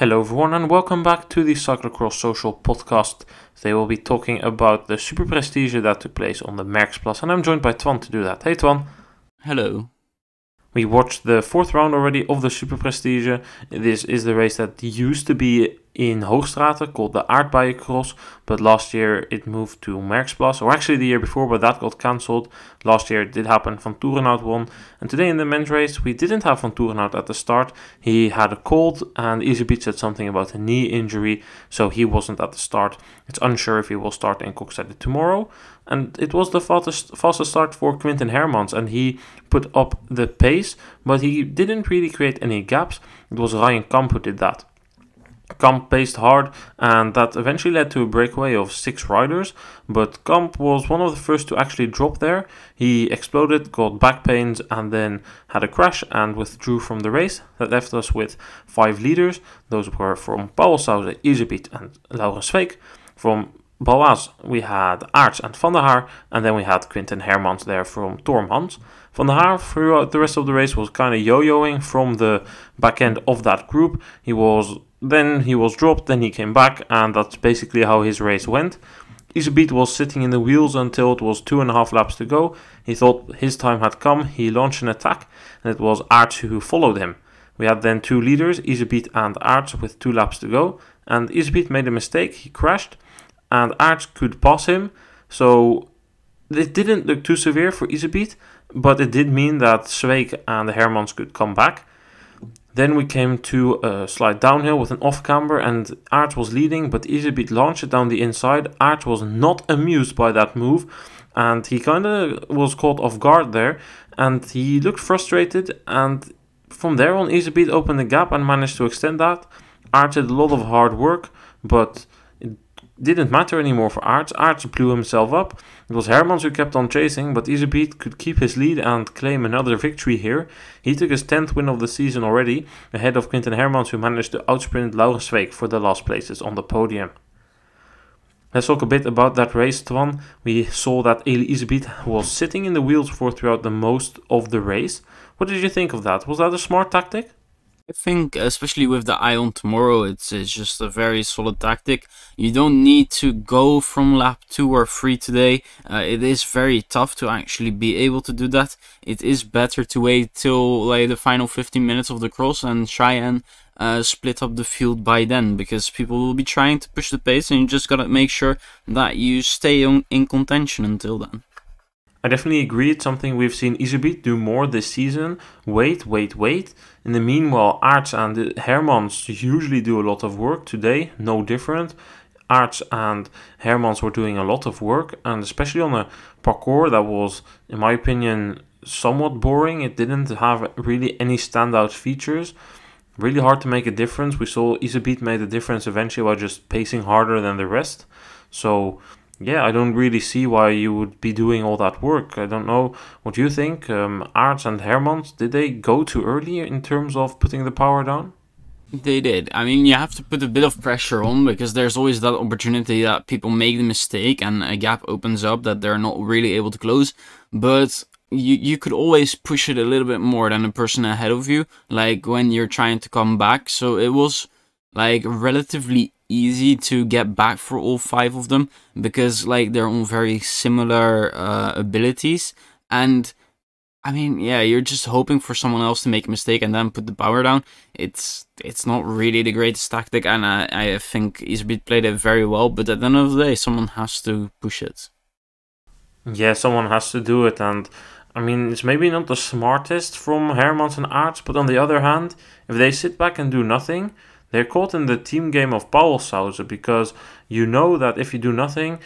Hello, everyone, and welcome back to the Cyclocross Social podcast. Today we'll be talking about the Super Prestige that took place on the Merksplas, and I'm joined by Twan to do that. Hey, Twan. Hello. We watched the fourth round already of the Super Prestige. This is the race that used to be in Hoogstraten called the Aardbeijencross, but last year it moved to Merksplas, or actually the year before, but that got cancelled. Last year it did happen, Vanthourenhout won. And today in the men's race, we didn't have Vanthourenhout at the start. He had a cold, and Iserbyt said something about a knee injury, so he wasn't at the start. It's unsure if he will start in Koksijde tomorrow. And it was the fastest, fastest start for Quinten Hermans, and he put up the pace, but he didn't really create any gaps. It was Ryan Kamp who did that. Kamp paced hard, and that eventually led to a breakaway of six riders. But Kamp was one of the first to actually drop there. He exploded, got back pains, and then had a crash and withdrew from the race. That left us with five leaders. Those were from Pauwels Sauze, Iserbyt, and Laurens Sweeck. From Baloise, we had Aerts and Van der Haar, and then we had Quinten Hermans there from Tormans. Van der Haar throughout the rest of the race was kind of yo-yoing from the back end of that group. He was then he was dropped, then he came back, and that's basically how his race went. Iserbyt was sitting in the wheels until it was two and a half laps to go. He thought his time had come. He launched an attack, and it was Aerts who followed him. We had then two leaders, Iserbyt and Aerts, with two laps to go. And Iserbyt made a mistake. He crashed, and Aerts could pass him. So it didn't look too severe for Iserbyt, but it did mean that Sweeck and the Hermans could come back. Then we came to a slight downhill with an off camber, and Aerts was leading, but Iserbyt launched it down the inside. Aerts was not amused by that move, and he kind of was caught off guard there, and he looked frustrated. And from there on, Iserbyt opened the gap and managed to extend that. Aerts did a lot of hard work, but didn't matter anymore for Aerts. Aerts blew himself up. It was Hermans who kept on chasing, but Iserbyt could keep his lead and claim another victory here. He took his 10th win of the season already, ahead of Quinten Hermans, who managed to outsprint Laurens Sweeck for the last places on the podium. Let's talk a bit about that race, Twan. We saw that Eli was sitting in the wheels for throughout the most of the race. What did you think of that? Was that a smart tactic? I think, especially with the eye on tomorrow, it's, it's just a very solid tactic. You don't need to go from lap 2 or 3 today. Uh, it is very tough to actually be able to do that. It is better to wait till like the final 15 minutes of the cross and try and uh, split up the field by then because people will be trying to push the pace and you just gotta make sure that you stay on, in contention until then. I definitely agree. It's something we've seen Iserbyt do more this season. Wait, wait, wait. In the meanwhile, Aerts and Hermans usually do a lot of work. Today, no different. Aerts and Hermans were doing a lot of work, and especially on a parcours that was, in my opinion, somewhat boring. It didn't have really any standout features. Really hard to make a difference. We saw Iserbyt made a difference eventually by just pacing harder than the rest. So yeah, I don't really see why you would be doing all that work. I don't know what you think. Um, Aerts and Hermans, did they go too early in terms of putting the power down? They did. I mean, you have to put a bit of pressure on because there's always that opportunity that people make the mistake and a gap opens up that they're not really able to close. But you you could always push it a little bit more than the person ahead of you, like when you're trying to come back. So it was like relatively easy to get back for all five of them because like they're on very similar uh, abilities. And I mean yeah you're just hoping for someone else to make a mistake and then put the power down. It's it's not really the greatest tactic and I, I think Iserbyt played it very well but at the end of the day someone has to push it. Yeah someone has to do it and I mean, it's maybe not the smartest from Hermans and Aerts, but on the other hand, if they sit back and do nothing, they're caught in the team game of Pauwels Sauze because you know that if you do nothing,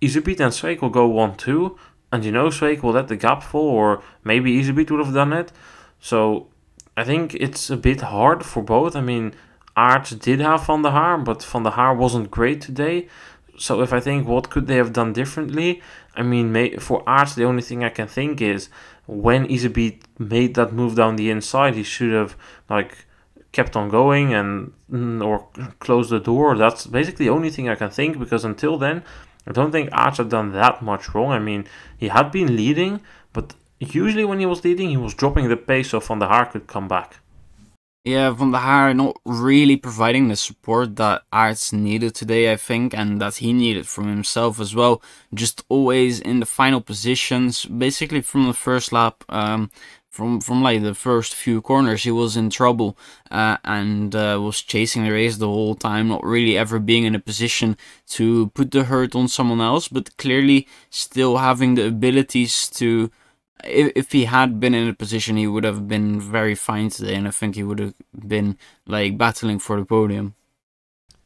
Iserbyt and Sweeck will go 1 2, and you know Sweeck will let the gap fall, or maybe Iserbyt would have done it. So I think it's a bit hard for both. I mean, Aerts did have Van der Haar, but Van der Haar wasn't great today. So if I think what could they have done differently, I mean, for Aerts, the only thing I can think is when Iserbyt made that move down the inside, he should have like kept on going and mm, or closed the door. That's basically the only thing I can think because until then, I don't think Aerts had done that much wrong. I mean, he had been leading, but usually when he was leading, he was dropping the pace so Van der Haar could come back. Yeah, Van der Haar not really providing the support that Aerts needed today, I think, and that he needed from himself as well. Just always in the final positions, basically from the first lap, um, from from like the first few corners, he was in trouble uh, and uh, was chasing the race the whole time, not really ever being in a position to put the hurt on someone else, but clearly still having the abilities to if, if he had been in a position, he would have been very fine today, and I think he would have been like battling for the podium.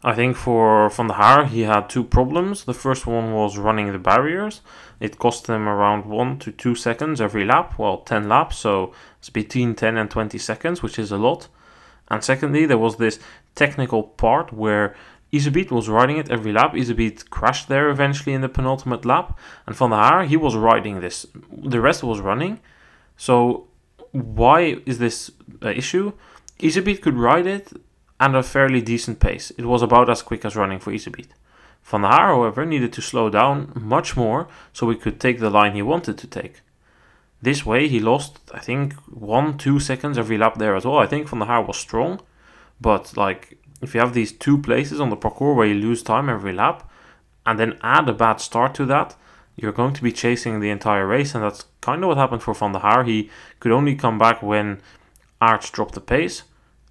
I think for Van der Haar, he had two problems. The first one was running the barriers. It cost him around one to two seconds every lap. Well, 10 laps, so it's between 10 and 20 seconds, which is a lot. And secondly, there was this technical part where Iserbyt was riding it every lap. Iserbyt crashed there eventually in the penultimate lap. And Van der Haar, he was riding this. The rest was running. So why is this issue? Iserbyt could ride it at a fairly decent pace. It was about as quick as running for Iserbyt. Van der Haar, however, needed to slow down much more so he could take the line he wanted to take. This way, he lost, I think, one, two seconds every lap there as well. I think Van der Haar was strong, but like if you have these two places on the parcours where you lose time every lap, and then add a bad start to that, you're going to be chasing the entire race, and that's kind of what happened for Van der Haar. He could only come back when Aerts dropped the pace,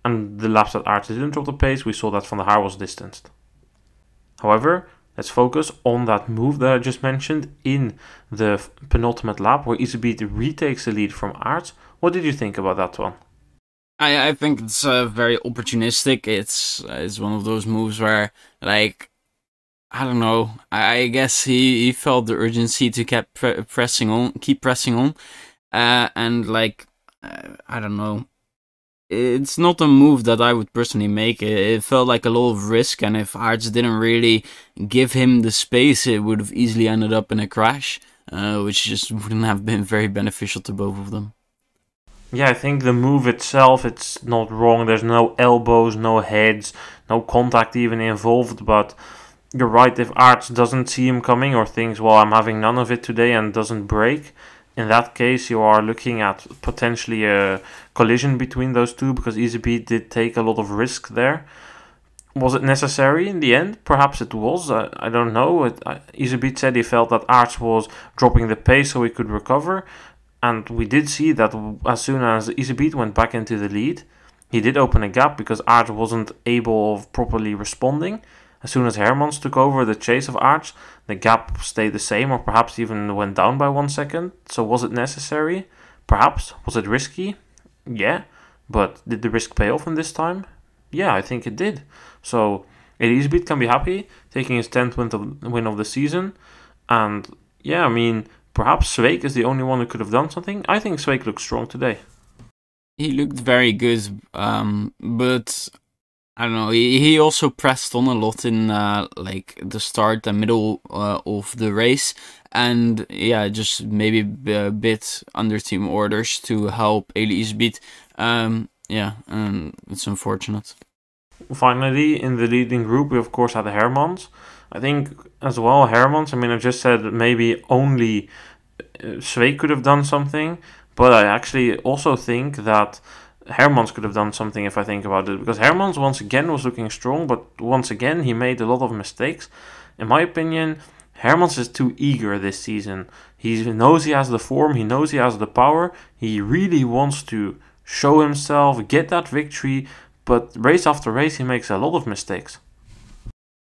and the laps that Aerts didn't drop the pace, we saw that Van der Haar was distanced. However, let's focus on that move that I just mentioned in the penultimate lap where Iserbyt retakes the lead from Aerts. What did you think about that one? I I think it's uh, very opportunistic. It's uh, it's one of those moves where like I don't know. I, I guess he, he felt the urgency to keep pre- pressing on, keep pressing on, uh, and like uh, I don't know. It's not a move that I would personally make. It, felt like a lot of risk, and if Aerts didn't really give him the space, it would have easily ended up in a crash, uh, which just wouldn't have been very beneficial to both of them. Yeah, I think the move itself, it's not wrong. There's no elbows, no heads, no contact even involved. But you're right, if Aerts doesn't see him coming or thinks, well, I'm having none of it today and doesn't break, in that case, you are looking at potentially a collision between those two because Iserbyt did take a lot of risk there. Was it necessary in the end? Perhaps it was. I, I don't know. It, uh, said he felt that Aerts was dropping the pace so he could recover. And we did see that as soon as Iserbyt went back into the lead, he did open a gap because Aerts wasn't able of properly responding. As soon as Hermans took over the chase of Aerts, the gap stayed the same or perhaps even went down by one second. So was it necessary? Perhaps. Was it risky? Yeah. But did the risk pay off in this time? Yeah, I think it did. So Iserbyt can be happy taking his 10th win of, win of the season. And yeah, I mean, Perhaps Sweeck is the only one who could have done something. I think Sweeck looks strong today. He looked very good, um, but I don't know. He, he also pressed on a lot in uh, like the start and middle uh, of the race, and yeah, just maybe a bit under team orders to help Elise beat. Um, yeah, and it's unfortunate. Finally, in the leading group, we of course had Hermans. I think as well Hermans. I mean, I just said maybe only uh, Sweeck could have done something, but I actually also think that Hermans could have done something if I think about it because Hermans once again was looking strong, but once again he made a lot of mistakes. In my opinion, Hermans is too eager this season. He knows he has the form, he knows he has the power, he really wants to show himself, get that victory, but race after race he makes a lot of mistakes.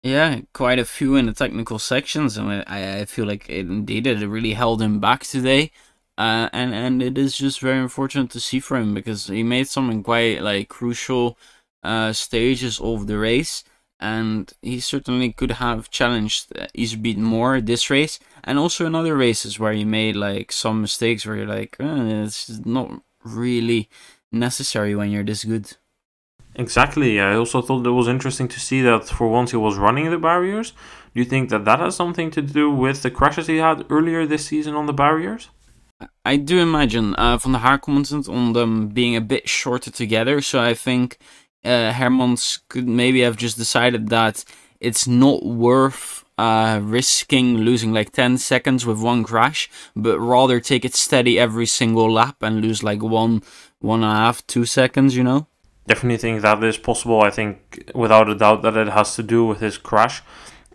Yeah, quite a few in the technical sections, and I, I feel like it, indeed it really held him back today. Uh, and and it is just very unfortunate to see for him because he made some quite like crucial uh, stages of the race, and he certainly could have challenged Iserbyt more this race, and also in other races where he made like some mistakes where you're like, eh, it's not really necessary when you're this good. Exactly. I also thought it was interesting to see that for once he was running the barriers. Do you think that that has something to do with the crashes he had earlier this season on the barriers? I do imagine uh, Van der Haar commented on them being a bit shorter together, so I think uh, Hermans could maybe have just decided that it's not worth uh, risking losing like 10 seconds with one crash, but rather take it steady every single lap and lose like one, one and a half, two seconds, you know? definitely think that is possible. I think without a doubt that it has to do with his crash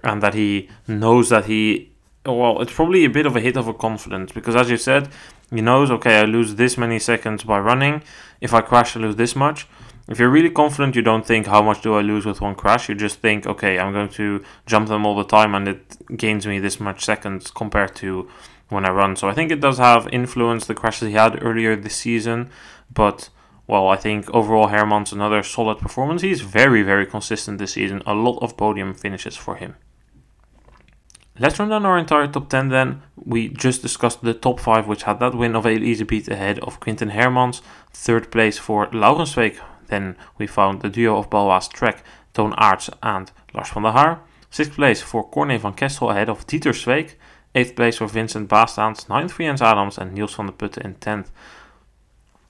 and that he knows that he well, it's probably a bit of a hit of a confidence because as you said, he knows okay, I lose this many seconds by running. If I crash, I lose this much. If you're really confident, you don't think how much do I lose with one crash. You just think, okay, I'm going to jump them all the time, and it gains me this much seconds compared to when I run. So I think it does have influence the crashes he had earlier this season, but well, I think overall Hermans another solid performance. He's very, very consistent this season. A lot of podium finishes for him. Let's run down our entire top 10 then. We just discussed the top 5, which had that win of Beat ahead of Quinten Hermans. Third place for Laurens Sweeck. Then we found the duo of Baloise Trek, Toon Aerts and Lars van der Haar. Sixth place for Corné van Kessel ahead of Diether Sweeck. Eighth place for Vincent Baestaens. Ninth for Jens Adams and Niels van der Putten in 10th.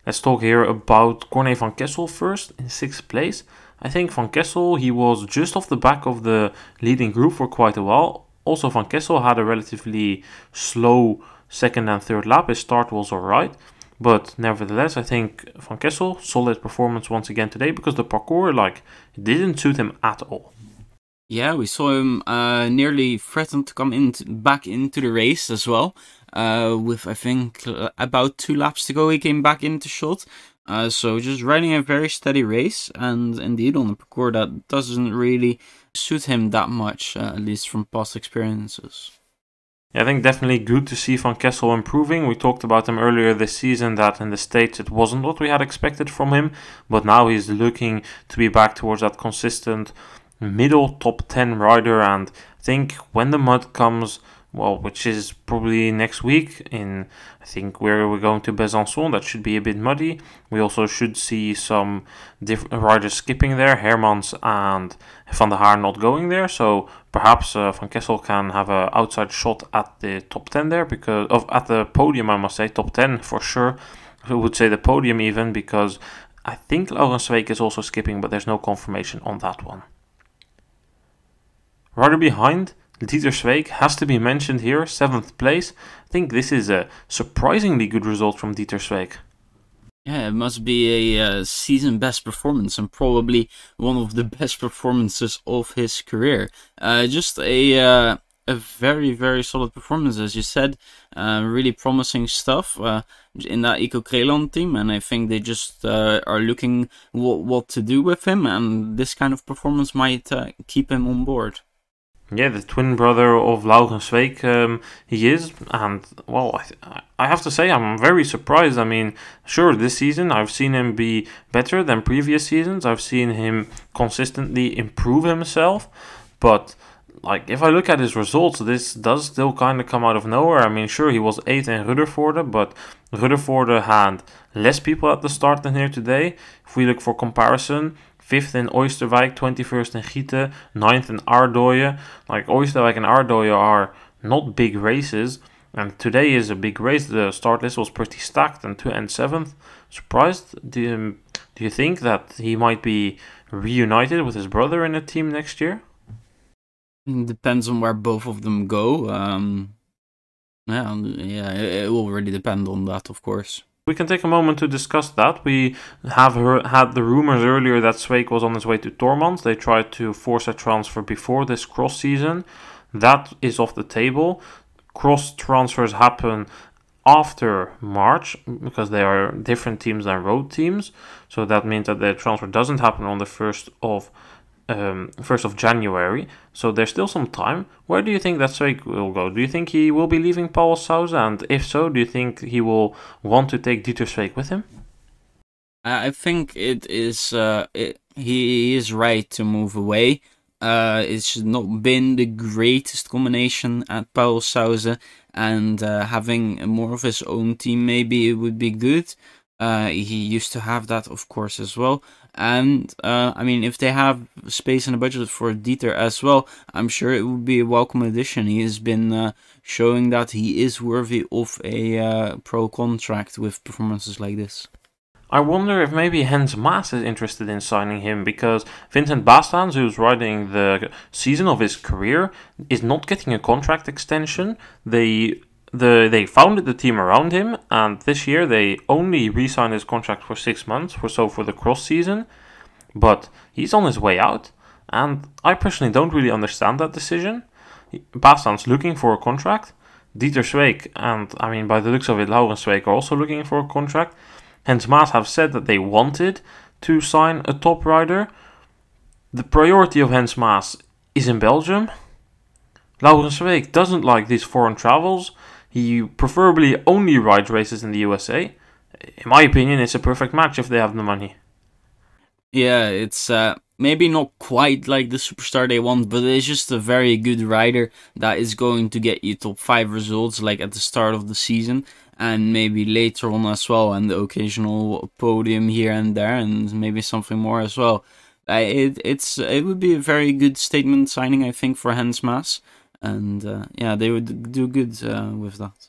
Let's talk here about Corné van Kessel first in sixth place. I think Van Kessel, he was just off the back of the leading group for quite a while. Also, Van Kessel had a relatively slow second and third lap. His start was alright. But nevertheless, I think Van Kessel, solid performance once again today because the parcours, like, didn't suit him at all. Yeah, we saw him uh, nearly threaten to come in back into the race as well. Uh, with I think uh, about two laps to go, he came back into shot. Uh, so just riding a very steady race, and indeed on a parcours that doesn't really suit him that much, uh, at least from past experiences. Yeah, I think definitely good to see Van Kessel improving. We talked about him earlier this season that in the States it wasn't what we had expected from him, but now he's looking to be back towards that consistent middle top 10 rider. And I think when the mud comes, well, which is probably next week in, I think where we're going to Besançon, that should be a bit muddy. We also should see some different riders skipping there, Hermans and Van der Haar not going there. So perhaps uh, Van Kessel can have an outside shot at the top 10 there, because of at the podium, I must say, top 10 for sure. I would say the podium even, because I think Laurens Sweeck is also skipping, but there's no confirmation on that one. Rather behind, Diether Sweeck has to be mentioned here, 7th place. I think this is a surprisingly good result from Diether Sweeck. Yeah, it must be a uh, season best performance and probably one of the best performances of his career. Uh, just a uh, a very very solid performance, as you said. Uh, really promising stuff uh, in that IKO-Crelan team, and I think they just uh, are looking what what to do with him, and this kind of performance might keep him on board. Yeah, the twin brother of Laurens Sweeck, um, he is, and well, I, I have to say I'm very surprised. I mean, sure, this season I've seen him be better than previous seasons. I've seen him consistently improve himself, but like if I look at his results, this does still kind of come out of nowhere. I mean, sure, he was eighth in Ruddervoorde, but Ruddervoorde had less people at the start than here today. If we look for comparison, 5th in Oisterwijk, 21st in Gieten, 9th in Ardooien. Like Oisterwijk and Ardooien are not big races. And today is a big race. The start list was pretty stacked and 2 and 7th. Surprised? Do you, do you think that he might be reunited with his brother in a team next year? Depends on where both of them go. Um, yeah, yeah, it will really depend on that, of course. We can take a moment to discuss that. We have heard, had the rumors earlier that Sweeck was on his way to Tormans. They tried to force a transfer before this cross season. That is off the table. Cross transfers happen after March because they are different teams than road teams. So that means that the transfer doesn't happen on the 1st of um, 1st of January. So there's still some time. Where do you think that Sweeck will go? Do you think he will be leaving Pauwels Sauzen? And if so, do you think he will want to take Diether Sweeck with him? I think it is. Uh, it, he is right to move away. Uh, it's not been the greatest combination at Pauwels Sauzen, and uh, having more of his own team maybe it would be good. Uh, he used to have that, of course, as well. And uh, I mean, if they have space and a budget for Diether as well, I'm sure it would be a welcome addition. He has been uh, showing that he is worthy of a uh, pro contract with performances like this. I wonder if maybe Hens Maes is interested in signing him because Vincent Baestaens, who's riding the season of his career, is not getting a contract extension. They the they founded the team around him, and this year they only re-signed his contract for six months or so for the cross season. but he's on his way out, and I personally don't really understand that decision. Baestaens looking for a contract. Diether Sweeck and I mean by the looks of it, Laurens Sweeck are also looking for a contract. Hens Maes have said that they wanted to sign a top rider. The priority of Hens Maes is in Belgium. Laurens Sweeck doesn't like these foreign travels. He preferably only rides races in the USA. In my opinion, it's a perfect match if they have the money. Yeah, it's uh, maybe not quite like the superstar they want, but it's just a very good rider that is going to get you top 5 results like at the start of the season and maybe later on as well, and the occasional podium here and there, and maybe something more as well. Uh, it it's it would be a very good statement signing, I think, for Hens Maes, and uh, yeah, they would do good uh, with that.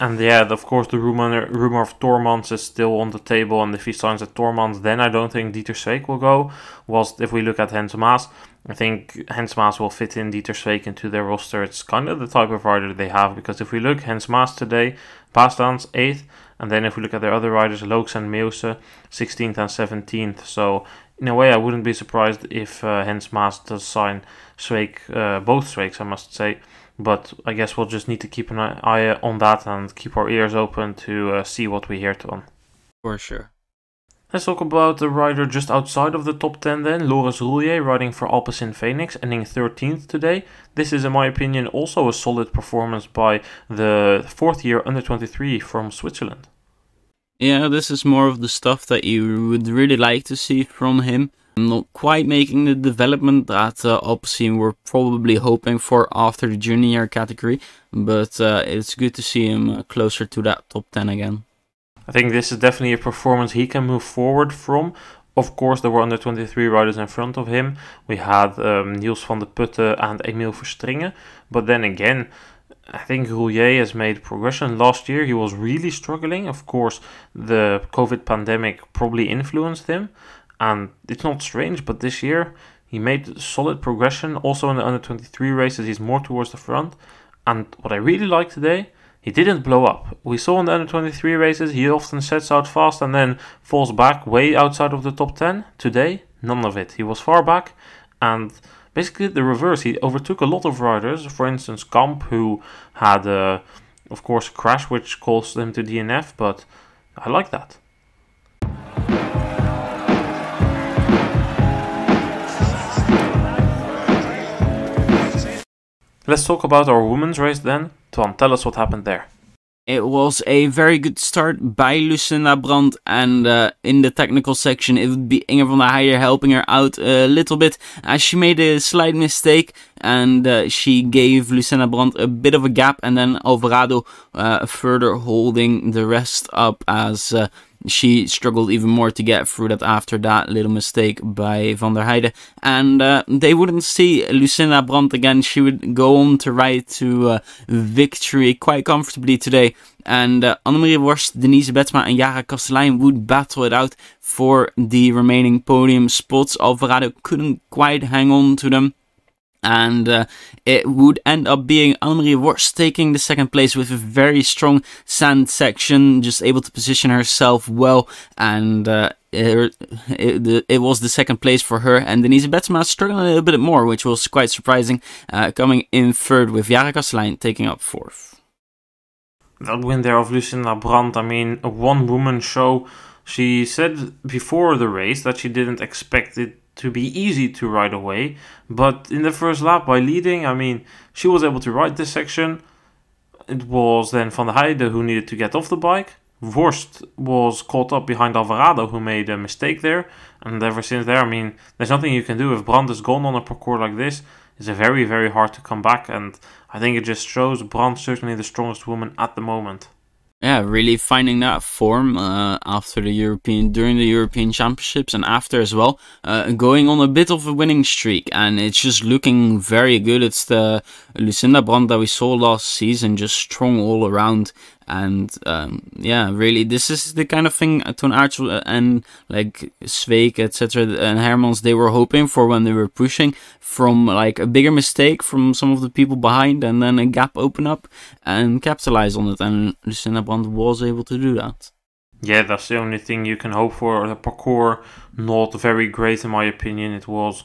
And yeah, of course, the rumor rumor of Tormans is still on the table, and if he signs at Tormans, then I don't think Diether Sweeck will go. Whilst if we look at Hens Maes, I think Hens Maes will fit in Diether Sweeck into their roster. It's kind of the type of rider they have because if we look Hens Maes today, Baestaens 8th, and then if we look at their other riders, Looks and Meeuwse, 16th and 17th. So in a way, I wouldn't be surprised if uh, Hens does sign Sweeck, uh, both Sweecks, I must say. But I guess we'll just need to keep an eye on that and keep our ears open to uh, see what we hear to on. For sure. Let's talk about the rider just outside of the top 10 then, Loris Rouiller riding for Alpecin Fenix, ending 13th today. This is in my opinion also a solid performance by the fourth year under 23 from Switzerland. Yeah, this is more of the stuff that you would really like to see from him not quite making the development that uh, Alpecin were probably hoping for after the junior category, but uh, it's good to see him uh, closer to that top 10 again. I think this is definitely a performance he can move forward from. Of course, there were under 23 riders in front of him. We had um, Niels van der Putten and Emiel Verstrynge, but then again, I think Rouiller has made progression. Last year, he was really struggling. Of course, the COVID pandemic probably influenced him, and it's not strange, but this year he made solid progression. Also in the under 23 races, he's more towards the front. And what I really like today, he didn't blow up. We saw in the under 23 races, he often sets out fast and then falls back way outside of the top 10. Today, none of it. He was far back and basically the reverse. He overtook a lot of riders. For instance, Kamp, who had, uh, of course, a crash which caused him to DNF, but I like that. Let's talk about our women's race then. Twan, tell us what happened there. It was a very good start by Lucinda Brand, and uh, in the technical section, it would be Inge van der Heijden helping her out a little bit as she made a slight mistake and uh, she gave Lucinda Brand a bit of a gap, and then Alvarado uh, further holding the rest up as uh, she struggled even more to get through that after that little mistake by Van der Heijden. And uh, they wouldn't see Lucinda Brand again. She would go on to ride to uh, victory quite comfortably today. And uh, Annemarie Worst, Denise Betsema, and Yara Kastelijn would battle it out for the remaining podium spots. Alvarado couldn't quite hang on to them and uh, it would end up being Annemarie taking the second place with a very strong sand section, just able to position herself well, and uh, it, it, it, was the second place for her. And Denise Betsema struggling a little bit more, which was quite surprising, uh, coming in third with Yara Kastelijn taking up fourth. That win there of Lucinda Brand, I mean, a one woman show. She said before the race that she didn't expect it to be easy to ride away. But in the first lap, by leading, I mean, she was able to ride this section. It was then Van der Heijden who needed to get off the bike. Worst was caught up behind Alvarado, who made a mistake there. And ever since there, I mean, there's nothing you can do. If Brand is gone on a parcours like this, it's very, very hard to come back. And I think it just shows Brand certainly the strongest woman at the moment yeah, really finding that form uh, after the European, during the European Championships and after as well, uh, going on a bit of a winning streak, and it's just looking very good. It's the Lucinda Brand that we saw last season, just strong all around, and um, yeah, really, this is the kind of thing Toon Aertsel and like Sweeck, etc., and Hermans they were hoping for when they were pushing from like a bigger mistake from some of the people behind, and then a gap open up and capitalize on it. And Lucinda Brand was able to do that. yeah, that's the only thing you can hope for. The parcours not very great in my opinion. It was,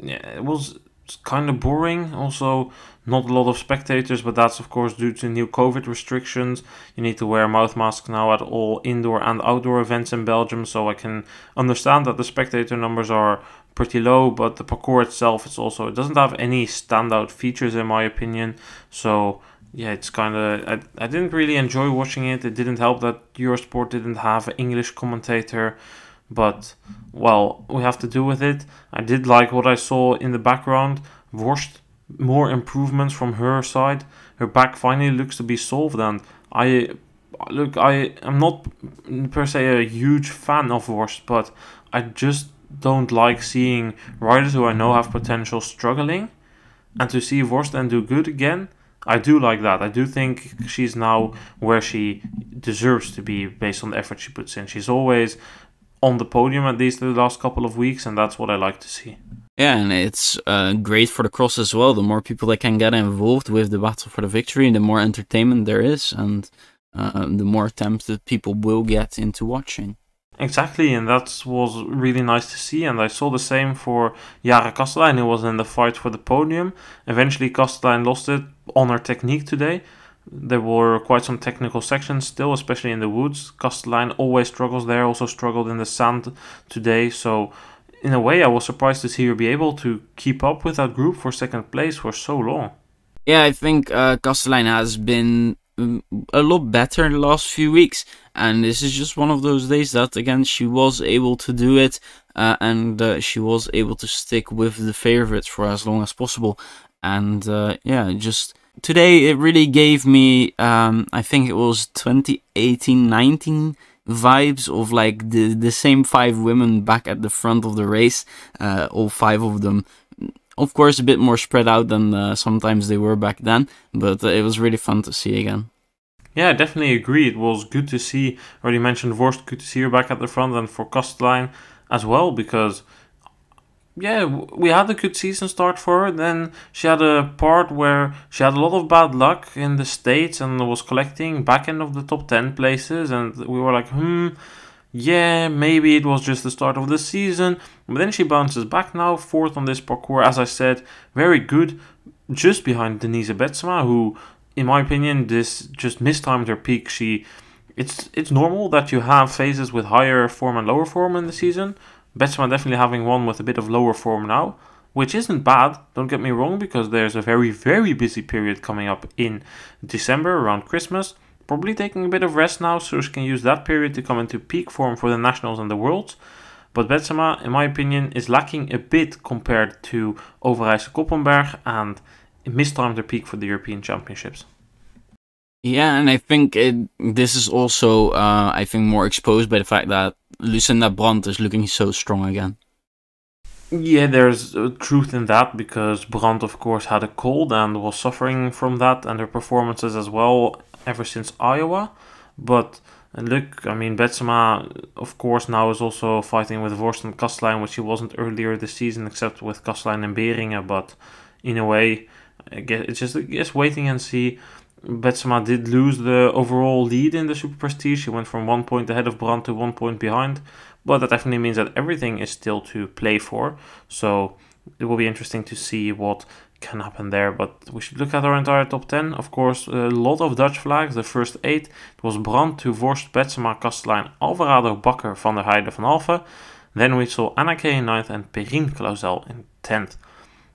yeah, it was kind of boring. Also, not a lot of spectators, but that's of course due to new COVID restrictions. You need to wear mouth masks now at all indoor and outdoor events in Belgium. So I can understand that the spectator numbers are pretty low, but the parcours itself, it's also it doesn't have any standout features in my opinion. So yeah, it's kind of I, I didn't really enjoy watching it. It didn't help that Eurosport didn't have an English commentator, but well, we have to do with it. I did like what I saw in the background. Worst more improvements from her side. Her back finally looks to be solved, and I look. I am not per se a huge fan of Worst, but I just don't like seeing riders who I know have potential struggling, and to see Worst then do good again I do like that. I do think she's now where she deserves to be based on the effort she puts in. She's always on the podium at least the last couple of weeks, and that's what I like to see. Yeah, and it's uh, great for the cross as well. The more people that can get involved with the battle for the victory, the more entertainment there is, and uh, the more attempts that people will get into watching. Exactly, and that was really nice to see. And I saw the same for Yara Kastelijn, who was in the fight for the podium. Eventually, Kastelijn lost it on her technique today. There were quite some technical sections still, especially in the woods. Kastelijn always struggles there, also struggled in the sand today. So, in a way, I was surprised to see her be able to keep up with that group for second place for so long. Yeah, I think uh, has been um, a lot better in the last few weeks and this is just one of those days that again she was able to do it uh, and uh, she was able to stick with the favorites for as long as possible and uh, yeah just today it really gave me um, i think it was 2018-19 vibes of like the the same five women back at the front of the race uh, all five of them of course, a bit more spread out than uh, sometimes they were back then, but uh, it was really fun to see again. Yeah, I definitely agree. It was good to see. Already mentioned Worst, good to see her back at the front, and for Kastelijn as well because yeah, we had a good season start for her. Then she had a part where she had a lot of bad luck in the States and was collecting back end of the top 10 places. And we were like, hmm, yeah, maybe it was just the start of the season. But then she bounces back now, fourth on this parcours. As I said, very good, just behind Denise Betsema, who, in my opinion, this just mistimed her peak. She, it's it's normal that you have phases with higher form and lower form in the season. Betsema definitely having one with a bit of lower form now, which isn't bad. Don't get me wrong, because there's a very very busy period coming up in December around Christmas probably taking a bit of rest now, so she can use that period to come into peak form for the Nationals and the Worlds. But Betsema, in my opinion, is lacking a bit compared to Overijse Koppenberg and mistimed her peak for the European Championships. Yeah, and I think it, this is also, uh, I think, more exposed by the fact that Lucinda Brand is looking so strong again. Yeah, there's truth in that because Brand, of course, had a cold and was suffering from that, and her performances as well ever since Iowa. But uh, look, I mean, Betsema, of course, now is also fighting with Vorsten Kastelijn, which he wasn't earlier this season, except with Kastelijn and Beringen. But in a way, I guess it's just I guess waiting and see. Betsema did lose the overall lead in the Super Prestige. She went from one point ahead of Brand to one point behind. But that definitely means that everything is still to play for. So it will be interesting to see what can happen there. But we should look at our entire top 10. Of course, a lot of Dutch flags. The first eight it was Brand, to Worst, Betsema, Kastelijn, Alvarado, Bakker, Van der Heijden, Van Alphen. Then we saw Anneke in 9th and Perrine Clauzel in 10th.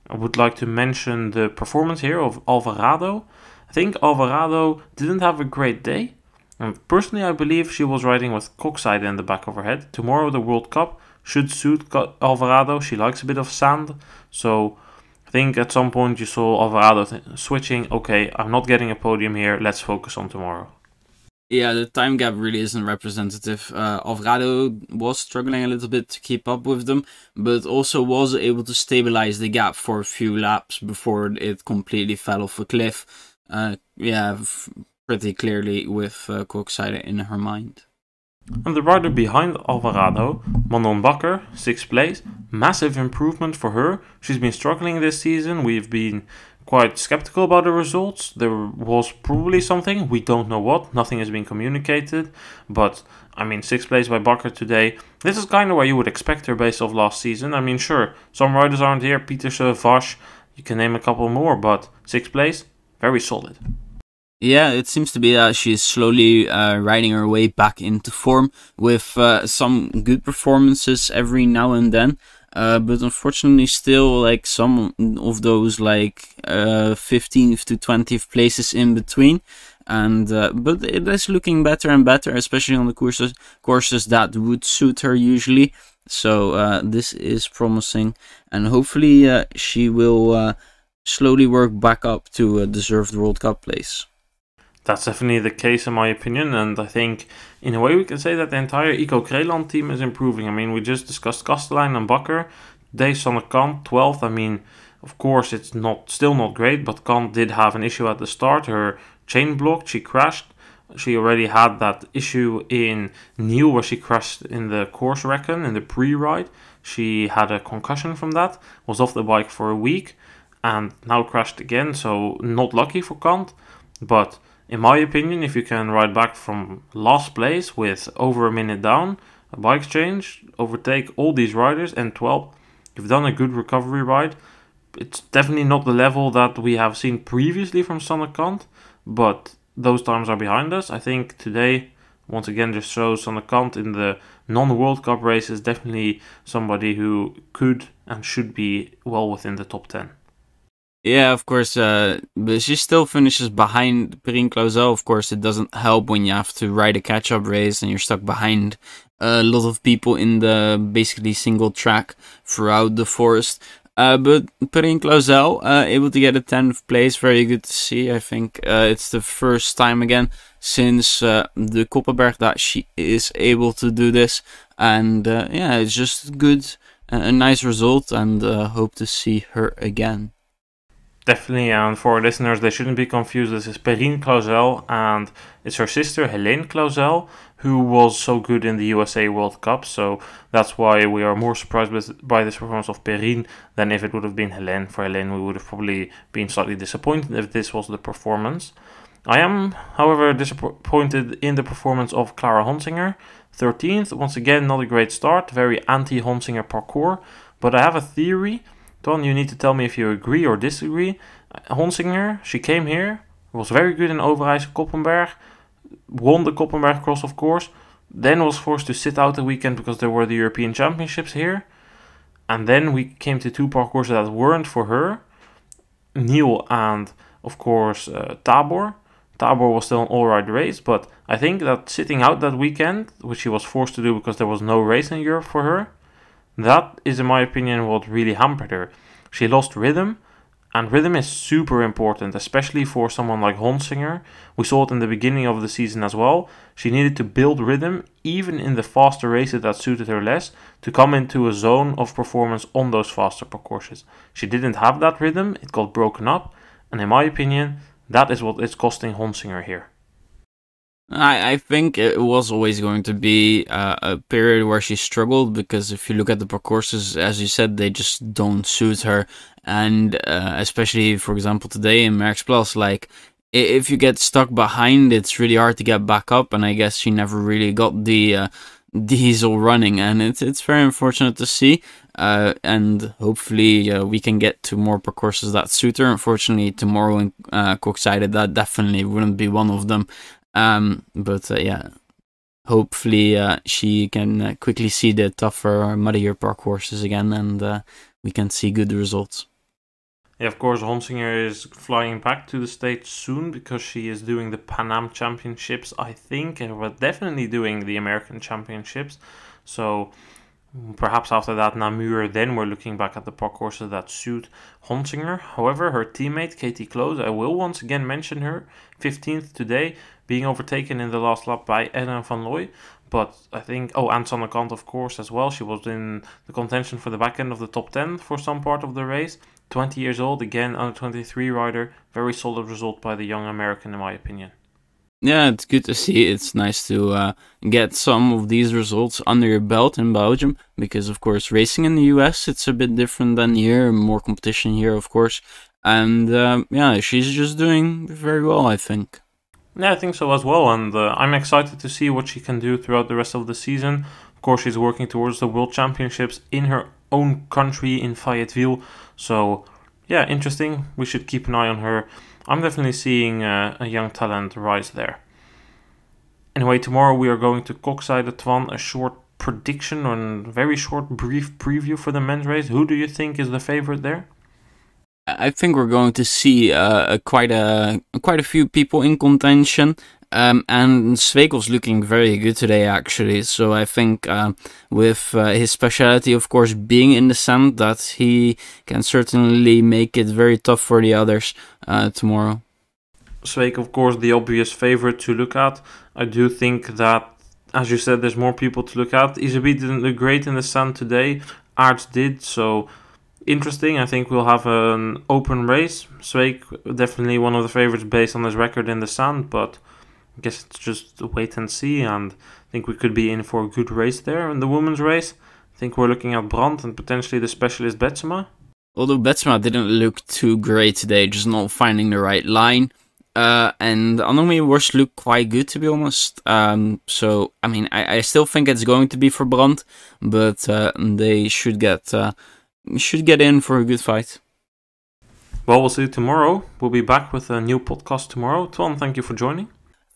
I would like to mention the performance here of Alvarado. I think Alvarado didn't have a great day. And personally, I believe she was riding with Koksijde in the back of her head. Tomorrow, the World Cup should suit Alvarado. She likes a bit of sand. So I think at some point you saw Alvarado switching. Okay, I'm not getting a podium here. Let's focus on tomorrow. Yeah, the time gap really isn't representative. Uh, Alvarado was struggling a little bit to keep up with them, but also was able to stabilize the gap for a few laps before it completely fell off a cliff. Uh, yeah, pretty clearly with uh, Koksijde in her mind. And the rider behind Alvarado, Manon Bakker, sixth place, massive improvement for her. She's been struggling this season. We've been quite skeptical about the results. There was probably something, we don't know what, nothing has been communicated, but I mean, sixth place by Bakker today. This is kind of where you would expect her based off last season. I mean, sure, some riders aren't here, Pieterse, Vas, you can name a couple more, but sixth place, very solid. Yeah, it seems to be that she's slowly uh, riding her way back into form with uh, some good performances every now and then. Uh, but unfortunately, still like some of those like uh, 15th to 20th places in between. And uh, but it is looking better and better, especially on the courses courses that would suit her usually. So uh, this is promising, and hopefully uh, she will uh, slowly work back up to a deserved World Cup place. That's definitely the case in my opinion, and I think in a way we can say that the entire IKO-Crelan team is improving. I mean, we just discussed Kastelijn and Bakker. Sanne Cant, 12th. I mean, of course, it's not still not great, but Cant did have an issue at the start. Her chain blocked, she crashed. She already had that issue in Niel where she crashed in the course reckon in the pre-ride. She had a concussion from that, was off the bike for a week, and now crashed again. So not lucky for Cant, but in my opinion, if you can ride back from last place with over a minute down, a bike change, overtake all these riders, and 12, you've done a good recovery ride. It's definitely not the level that we have seen previously from Sanne Cant, but those times are behind us. I think today, once again, just shows Sanne Cant in the non World Cup races definitely somebody who could and should be well within the top 10. Yeah, of course, uh, but she still finishes behind Perrine Clauzel. Of course, it doesn't help when you have to ride a catch-up race and you're stuck behind a lot of people in the basically single track throughout the forest. Uh, but Perrine Clauzel, uh, able to get a 10th place, very good to see. I think uh, it's the first time again since uh, the Koppenberg that she is able to do this. And uh, yeah, it's just good, a nice result, and hope to see her again. Definitely, and for our listeners, they shouldn't be confused. This is Perrine Clauzel, and it's her sister Helene Clauzel, who was so good in the USA World Cup. So that's why we are more surprised with, by this performance of Perrine than if it would have been Helene. For Helene, we would have probably been slightly disappointed if this was the performance. I am, however, disappointed in the performance of Clara Honsinger. 13th, once again, not a great start, very anti Honsinger parcours. But I have a theory Don, you need to tell me if you agree or disagree. Honsinger, she came here, was very good in Overijse Koppenberg, won the Koppenberg Cross, of course, then was forced to sit out the weekend because there were the European Championships here. And then we came to two parcours that weren't for her Niel and, of course, uh, Tabor. Tabor was still an alright race, but I think that sitting out that weekend, which she was forced to do because there was no race in Europe for her, that is, in my opinion, what really hampered her. She lost rhythm, and rhythm is super important, especially for someone like Honsinger. We saw it in the beginning of the season as well. She needed to build rhythm, even in the faster races that suited her less, to come into a zone of performance on those faster courses. She didn't have that rhythm, it got broken up, and in my opinion, that is what is costing Honsinger here. I, I think it was always going to be uh, a period where she struggled because if you look at the courses, as you said, they just don't suit her. And uh, especially, for example, today in Merksplas, like if you get stuck behind, it's really hard to get back up. And I guess she never really got the uh, diesel running, and it's it's very unfortunate to see. Uh, and hopefully uh, we can get to more courses that suit her. Unfortunately, tomorrow in uh, Koksijde, that definitely wouldn't be one of them. Um, but uh, yeah, hopefully uh, she can uh, quickly see the tougher, muddier parcourses again, and uh, we can see good results. Yeah, of course, Honsinger is flying back to the States soon because she is doing the Pan Am Championships, I think, and we're definitely doing the American Championships. So Perhaps after that Namur, then we're looking back at the parcourses that suit Honsinger. However, her teammate Katie Clouse, I will once again mention her, 15th today, being overtaken in the last lap by Ellen van Looy. But I think, oh, and Sanne Cant, of course, as well. She was in the contention for the back end of the top 10 for some part of the race. 20 years old, again, under 23 rider. Very solid result by the young American, in my opinion. Yeah, it's good to see. It's nice to uh, get some of these results under your belt in Belgium because, of course, racing in the US it's a bit different than here. More competition here, of course. and um, yeah, she's just doing very well, I think. Yeah, I think so as well, and uh, I'm excited to see what she can do throughout the rest of the season. Of course, she's working towards the World Championships in her own country in Fayetteville, so yeah, interesting. We should keep an eye on her. I'm definitely seeing a young talent rise there. Anyway, tomorrow we are going to Koksijde Twan, a short prediction or a very short, brief preview for the men's race. Who do you think is the favorite there? I think we're going to see uh, quite a quite a few people in contention. Um, and Sweekoff's looking very good today, actually. So I think uh, with uh, his speciality, of course, being in the sand, that he can certainly make it very tough for the others uh, tomorrow. Sweeck, of course, the obvious favorite to look at. I do think that, as you said, there's more people to look at. Iserbyt didn't look great in the sand today. Aerts did, so interesting. I think we'll have an open race. Sweeck, definitely one of the favorites based on his record in the sand, but I guess it's just wait and see. And I think we could be in for a good race there in the women's race. I think we're looking at Brand and potentially the specialist Betsema. Although Betsema didn't look too great today, just not finding the right line. Uh, and Annemarie Worst look quite good to be honest. Um, so I mean, I, I still think it's going to be for Brand, but uh, they should get uh, should get in for a good fight. Well, we'll see you tomorrow. We'll be back with a new podcast tomorrow. Twan, thank you for joining.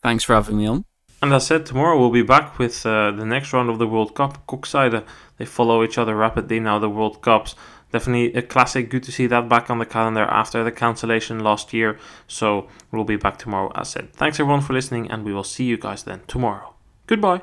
Thanks for having me on. And as said, tomorrow we'll be back with uh, the next round of the World Cup. Koksijde, they follow each other rapidly now, the World Cups. Definitely a classic. Good to see that back on the calendar after the cancellation last year. So we'll be back tomorrow, as said. Thanks everyone for listening, and we will see you guys then tomorrow. Goodbye.